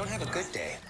Don't have a good day.